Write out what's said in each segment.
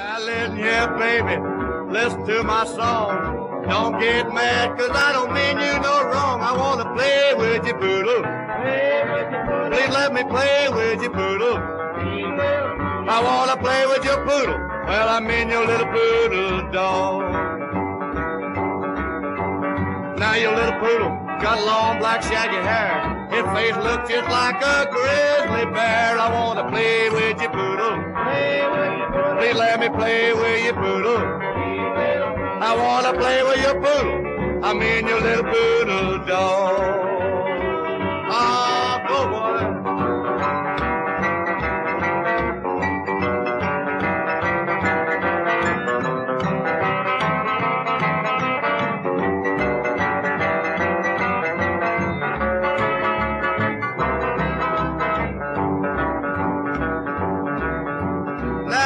Now listen here, baby, listen to my song. Don't get mad, cause I don't mean you no wrong. I wanna play with you, poodle. Please let me play with you, poodle. I wanna play with your poodle. Well, I mean your little poodle dog. Now your little poodle got long black shaggy hair. His face looks just like a grizzly bear. I wanna play with you, poodle. Let me play with you, poodle. I wanna play with your poodle. I mean your little poodle dog.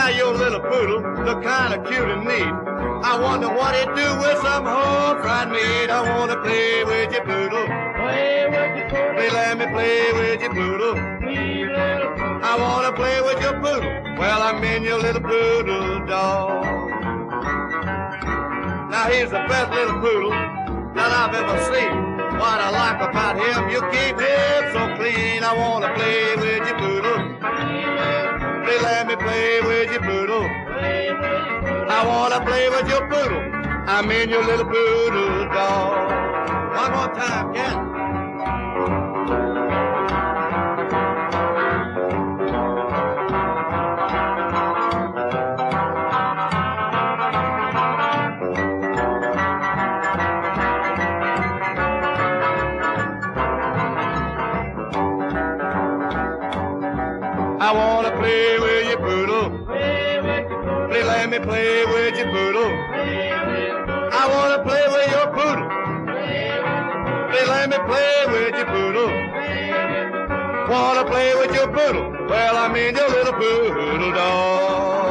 Now your little poodle look kinda cute and neat. I wonder what he'd do with some whole fried meat. I wanna play with your poodle. Play with your poodle. Please let me play with your poodle. I wanna play with your poodle. Well, I'm in your little poodle dog. Now he's the best little poodle that I've ever seen. What I like about him, you keep him let me play with your poodle. I wanna play with your poodle. I'm in your little poodle dog. One more time, cat. I wanna play with your poodle. Play with your poodle. Please let me play with your poodle. Play with your poodle. I wanna play with your poodle. Please let me play with your poodle. Wanna play with your poodle? Well, I'm in your little poodle dog.